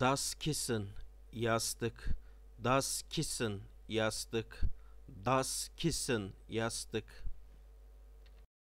Das Kissen yastık. Das Kissen yastık. Das Kissen yastık.